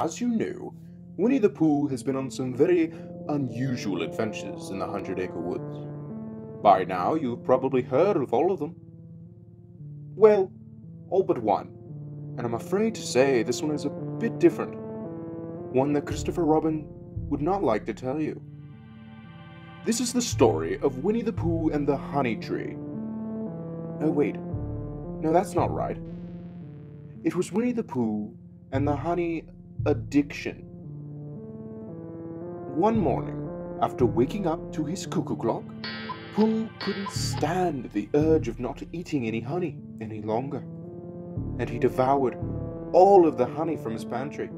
As you know, Winnie the Pooh has been on some very unusual adventures in the Hundred Acre Woods. By now, you've probably heard of all of them. Well, all but one. And I'm afraid to say this one is a bit different. One that Christopher Robin would not like to tell you. This is the story of Winnie the Pooh and the Honey Tree. Oh, wait. No, that's not right. It was Winnie the Pooh and the honey addiction. One morning, after waking up to his cuckoo clock, Pooh couldn't stand the urge of not eating any honey any longer, and he devoured all of the honey from his pantry.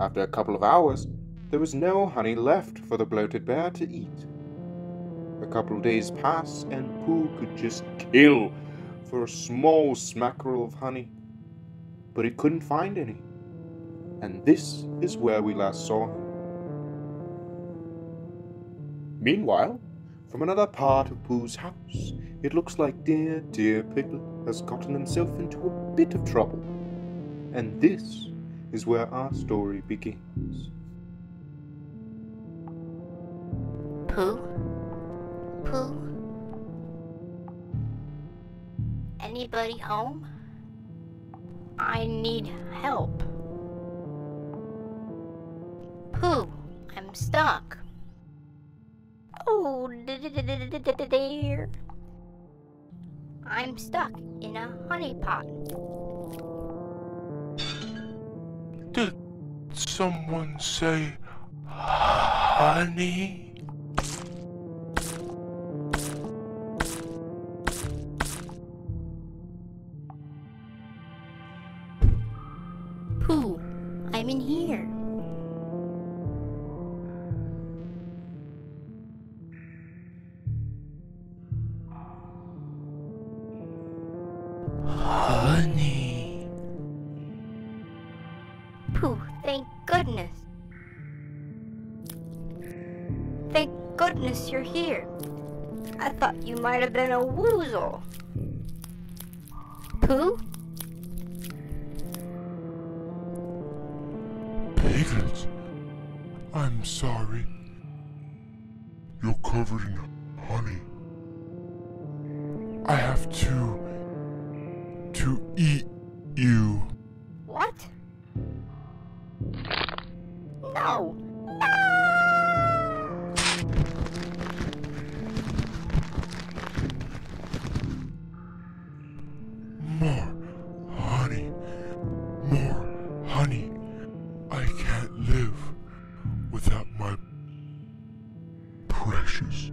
After a couple of hours, there was no honey left for the bloated bear to eat. A couple of days passed, and Pooh could just kill for a small smackerel of honey, but he couldn't find any. And this is where we last saw him. Meanwhile, from another part of Pooh's house, it looks like dear, dear Piglet has gotten himself into a bit of trouble. And this is where our story begins. Pooh? Pooh? Anybody home? I need help. I'm stuck. Oh dear. I'm stuck in a honey pot. Did someone say honey? Pooh, I'm in here. Goodness. Thank goodness you're here. I thought you might have been a woozle. Pooh? Piglet. I'm sorry. You're covered in honey. I have to. to eat you. No! More honey. More honey. I can't live without my precious